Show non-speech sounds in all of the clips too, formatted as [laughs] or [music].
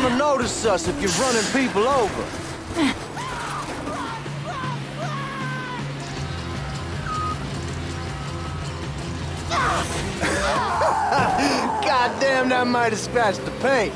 gonna notice us if you're running people over. [laughs] God damn, that might have scratched the paint.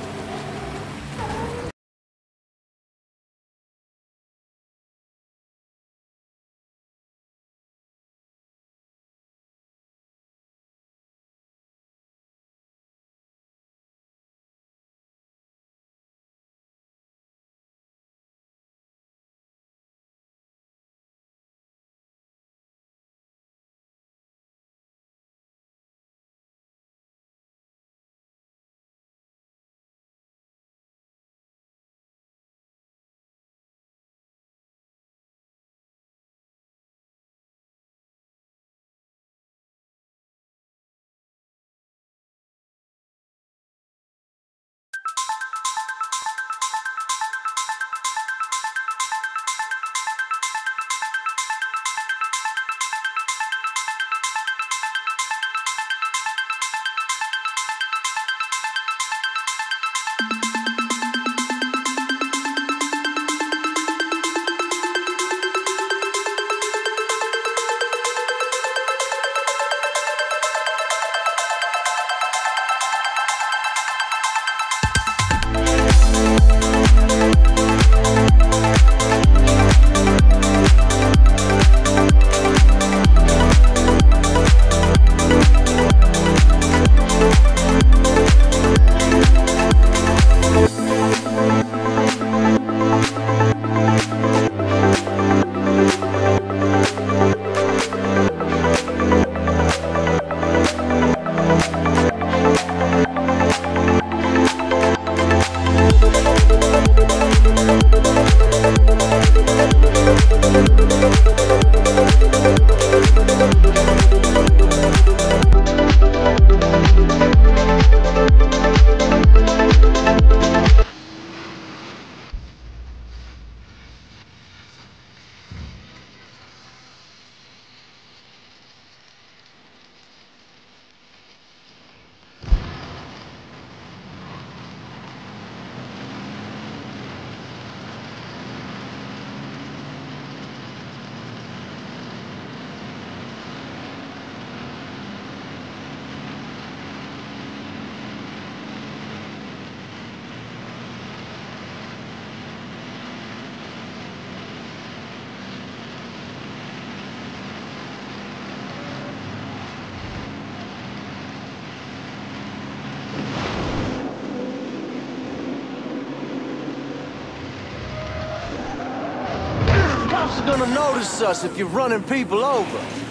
Gonna notice us if you're running people over.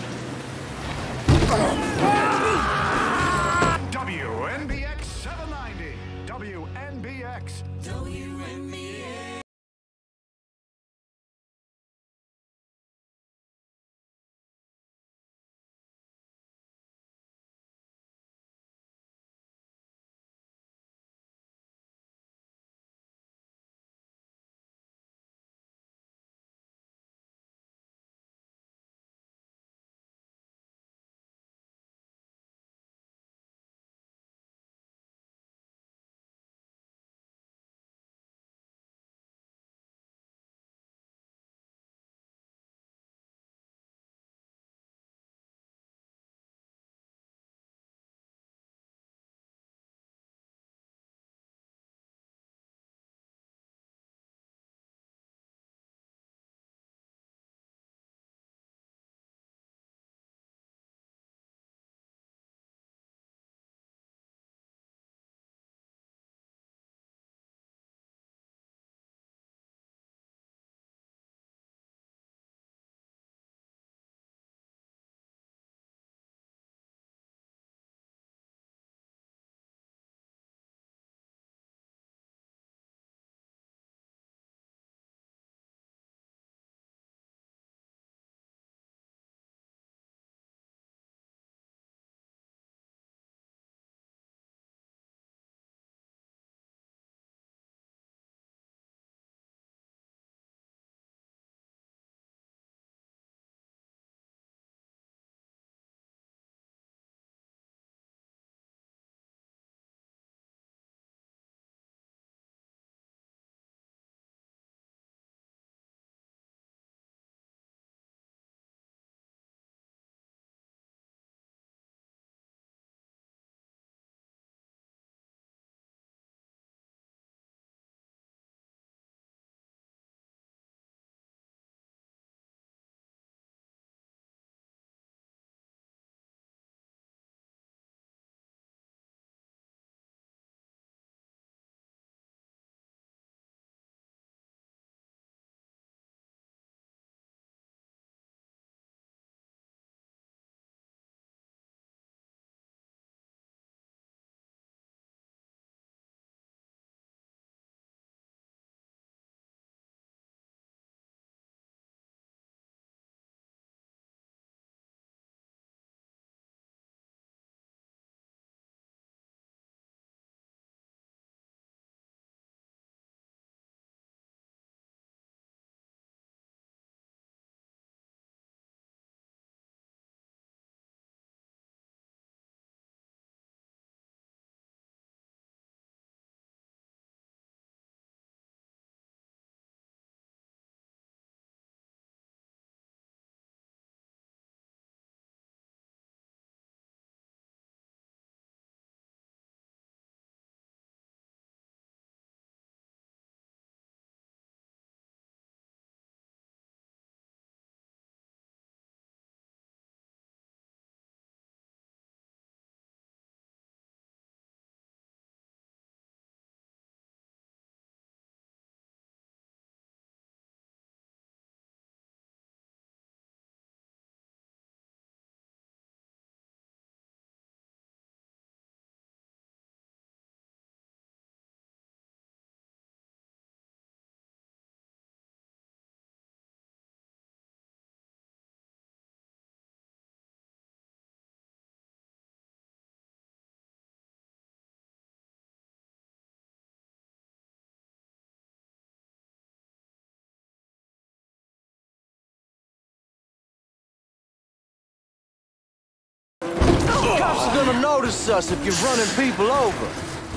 Gonna notice us if you're running people over?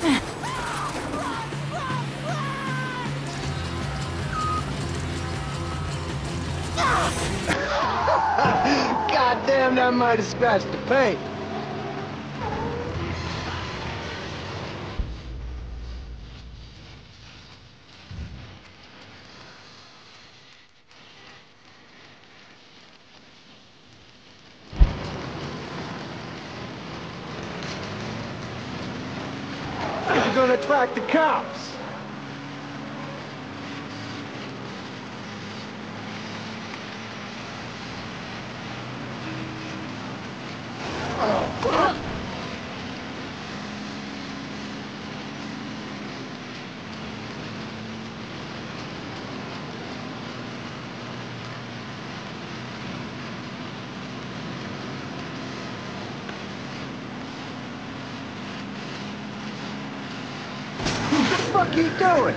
[laughs] God damn, that might have scratched the paint. You're gonna attract the cops. What the fuck you doing?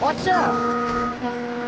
Watch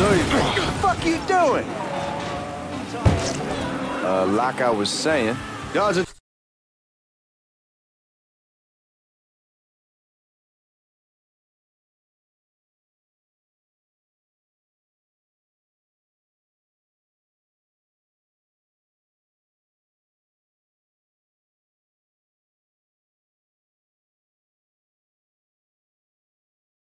out! What the fuck you doing? Uh, like I was saying, doesn't.